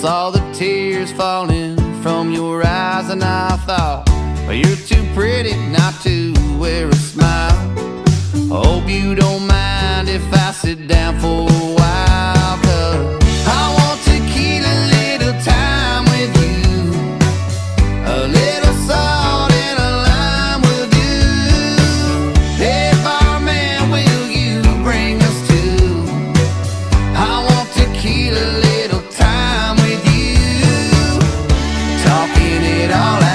saw the tears falling from your eyes and I thought, well, you're too pretty not to wear a smile. Hope you don't mind if I sit down for it all out.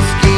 всячески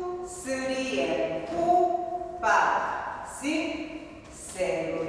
Suriyet, Kupa, Sim? Selo.